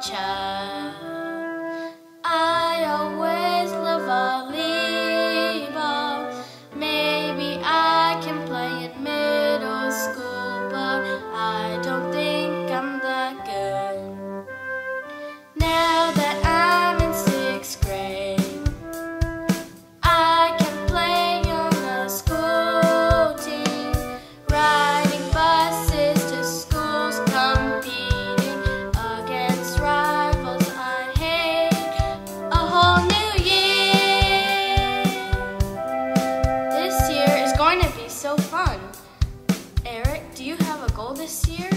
child. going to be so fun. Eric, do you have a goal this year?